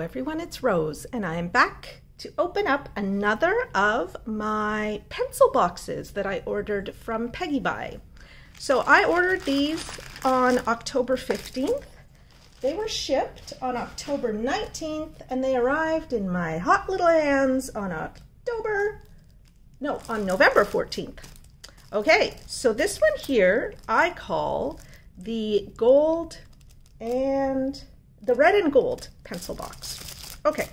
everyone, it's Rose and I am back to open up another of my pencil boxes that I ordered from PeggyBuy. So I ordered these on October 15th. They were shipped on October 19th and they arrived in my hot little hands on October, no, on November 14th. Okay, so this one here I call the gold and the red and gold pencil box. Okay,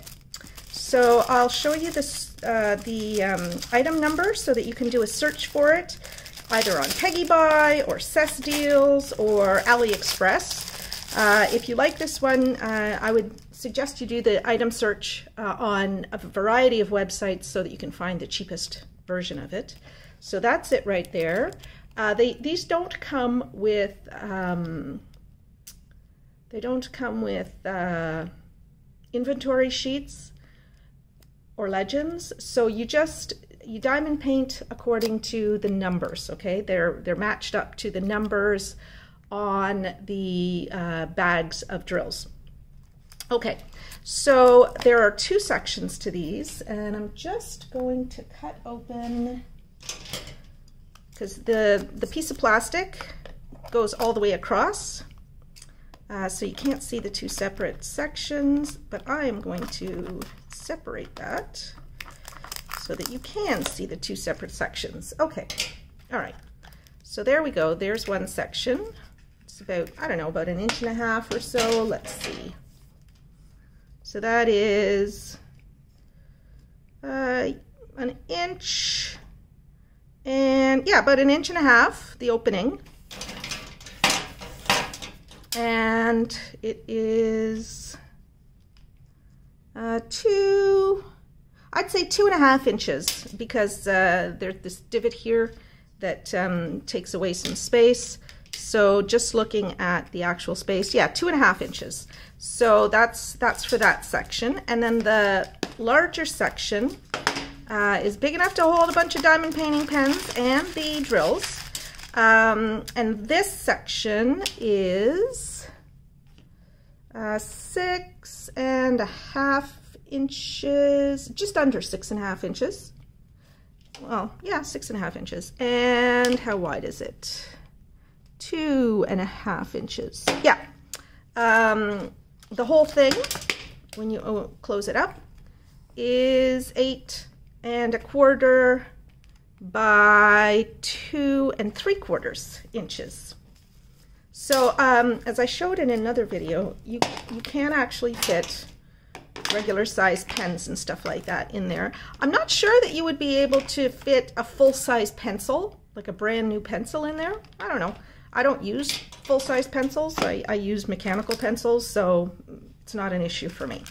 so I'll show you this, uh, the um, item number so that you can do a search for it either on PeggyBuy or Cess Deals or AliExpress. Uh, if you like this one, uh, I would suggest you do the item search uh, on a variety of websites so that you can find the cheapest version of it. So that's it right there. Uh, they, these don't come with um, they don't come with uh, inventory sheets or legends. So you just, you diamond paint according to the numbers, okay? They're, they're matched up to the numbers on the uh, bags of drills. Okay, so there are two sections to these, and I'm just going to cut open, because the, the piece of plastic goes all the way across. Uh, so you can't see the two separate sections, but I am going to separate that so that you can see the two separate sections. Okay, all right. So there we go. There's one section. It's about, I don't know, about an inch and a half or so. Let's see. So that is uh, an inch and yeah, about an inch and a half, the opening and it is uh, two, I'd say two and a half inches because uh, there's this divot here that um, takes away some space. So just looking at the actual space, yeah, two and a half inches. So that's that's for that section. And then the larger section uh, is big enough to hold a bunch of diamond painting pens and the drills. Um, and this section is uh, six and a half inches, just under six and a half inches. Well, yeah, six and a half inches. And how wide is it? Two and a half inches. Yeah. Um, the whole thing, when you oh, close it up, is eight and a quarter by two and three quarters inches. So um, as I showed in another video, you, you can actually fit regular size pens and stuff like that in there. I'm not sure that you would be able to fit a full size pencil, like a brand new pencil in there. I don't know. I don't use full size pencils. I, I use mechanical pencils, so it's not an issue for me.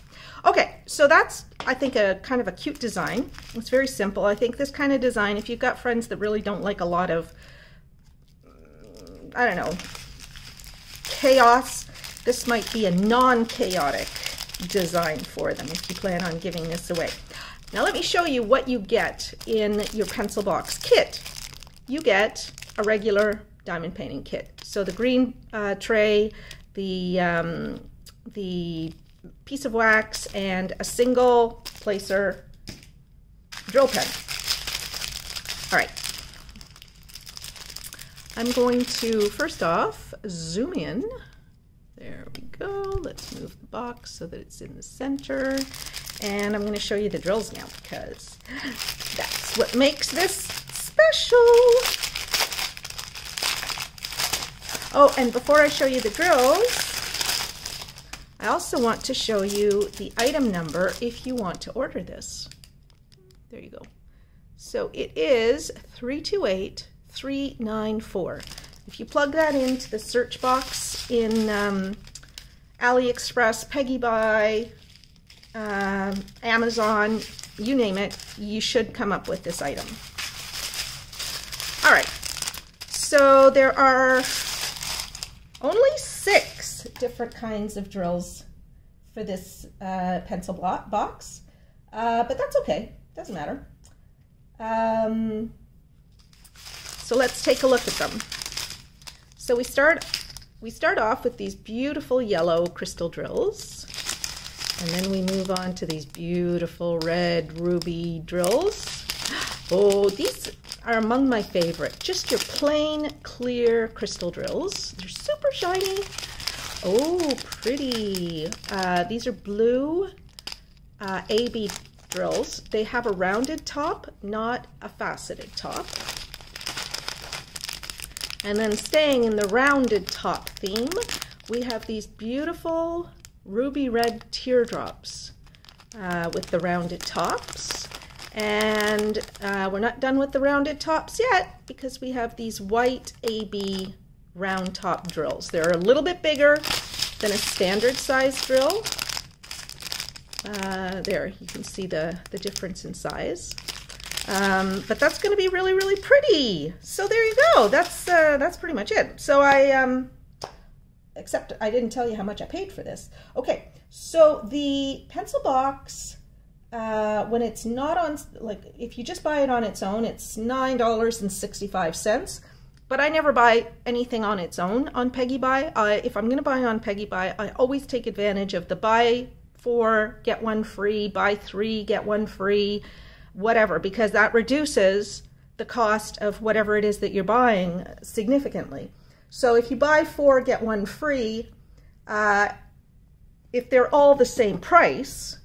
Okay, so that's, I think, a kind of a cute design. It's very simple. I think this kind of design, if you've got friends that really don't like a lot of, I don't know, chaos, this might be a non-chaotic design for them if you plan on giving this away. Now let me show you what you get in your pencil box kit. You get a regular diamond painting kit. So the green uh, tray, the um, the piece of wax and a single placer drill pen. All right. I'm going to, first off, zoom in. There we go. Let's move the box so that it's in the center. And I'm going to show you the drills now because that's what makes this special. Oh, and before I show you the drills, I also want to show you the item number if you want to order this. There you go. So it is 328394. If you plug that into the search box in um, AliExpress, PeggyBuy, um, Amazon, you name it, you should come up with this item. All right, so there are only six different kinds of drills for this uh, pencil block box, uh, but that's okay, doesn't matter. Um, so let's take a look at them. So we start, we start off with these beautiful yellow crystal drills. And then we move on to these beautiful red ruby drills. Oh, these are among my favorite. Just your plain clear crystal drills. They're super shiny. Oh, pretty. Uh, these are blue uh, AB drills. They have a rounded top, not a faceted top. And then staying in the rounded top theme, we have these beautiful ruby red teardrops uh, with the rounded tops. And uh, we're not done with the rounded tops yet because we have these white AB round top drills. They're a little bit bigger than a standard size drill. Uh, there, you can see the, the difference in size. Um, but that's going to be really, really pretty. So there you go. That's uh, that's pretty much it. So I, um, except I didn't tell you how much I paid for this. Okay, so the pencil box, uh, when it's not on, like if you just buy it on its own, it's $9.65. But I never buy anything on its own on PeggyBuy. Uh, if I'm going to buy on PeggyBuy, I always take advantage of the buy four, get one free, buy three, get one free, whatever, because that reduces the cost of whatever it is that you're buying significantly. So if you buy four, get one free, uh, if they're all the same price,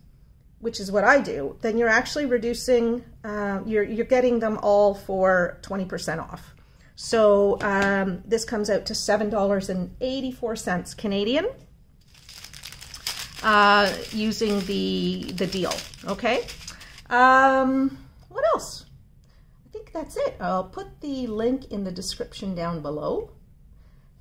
which is what I do, then you're actually reducing, uh, you're, you're getting them all for 20% off. So um, this comes out to $7.84 Canadian uh, using the, the deal, okay? Um, what else? I think that's it. I'll put the link in the description down below.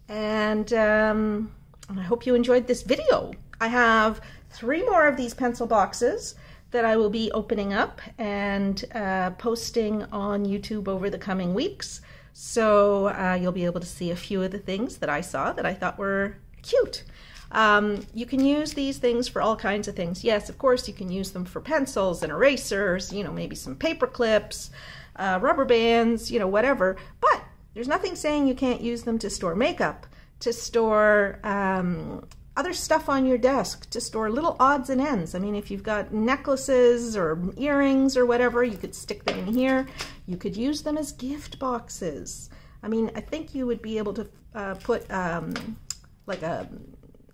And, um, and I hope you enjoyed this video. I have three more of these pencil boxes that I will be opening up and uh, posting on YouTube over the coming weeks. So uh, you'll be able to see a few of the things that I saw that I thought were cute. Um, you can use these things for all kinds of things. Yes, of course, you can use them for pencils and erasers, you know, maybe some paper clips, uh, rubber bands, you know, whatever. But there's nothing saying you can't use them to store makeup, to store um, other stuff on your desk, to store little odds and ends. I mean, if you've got necklaces or earrings or whatever, you could stick them in here. You could use them as gift boxes. I mean, I think you would be able to uh, put um, like a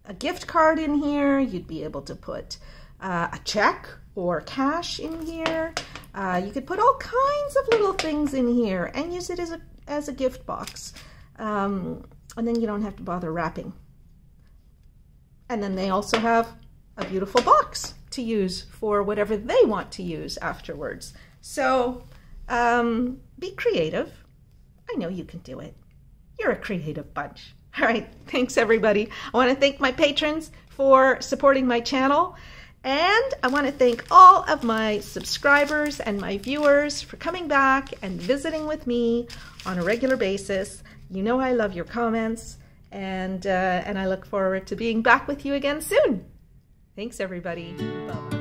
a gift card in here. You'd be able to put uh, a check or cash in here. Uh, you could put all kinds of little things in here and use it as a, as a gift box. Um, and then you don't have to bother wrapping. And then they also have a beautiful box to use for whatever they want to use afterwards. So um, be creative. I know you can do it. You're a creative bunch. All right, thanks everybody. I want to thank my patrons for supporting my channel. And I want to thank all of my subscribers and my viewers for coming back and visiting with me on a regular basis. You know I love your comments, and, uh, and I look forward to being back with you again soon. Thanks, everybody. Bye-bye.